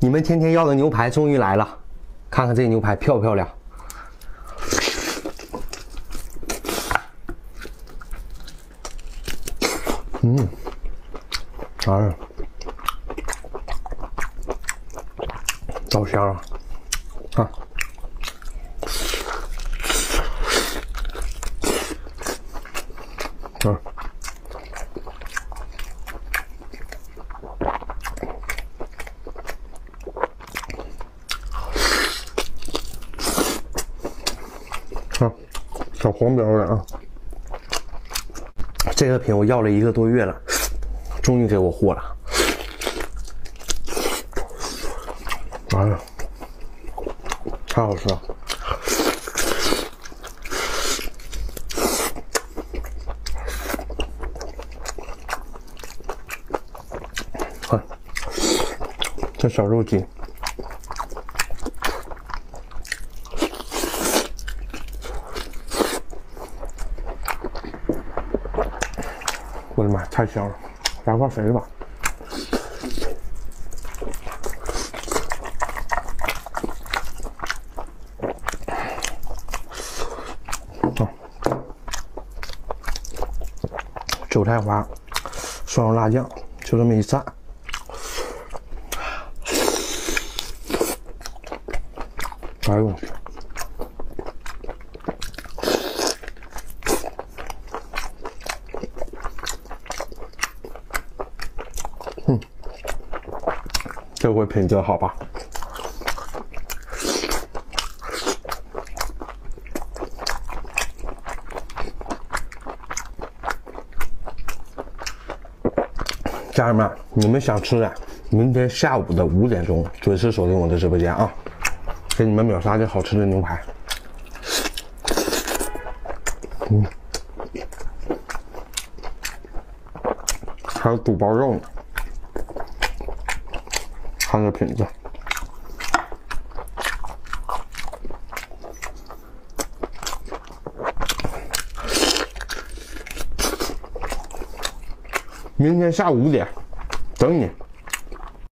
你们天天要的牛排终于来了，看看这牛排漂不漂亮？嗯，哎，老香了，啊，嗯。啊，小黄标的啊！这个品我要了一个多月了，终于给我货了。哎呀，太好吃了！看，这小肉筋。我的妈，太香了！来块肥的吧。韭菜花，蒜蓉辣酱，就这么一蘸。哎呦！这回品质好吧？家人们，你们想吃的，明天下午的五点钟准时锁定我的直播间啊！给你们秒杀这好吃的牛排。嗯，还有肚包肉呢。看这品子，明天下午五点，等你。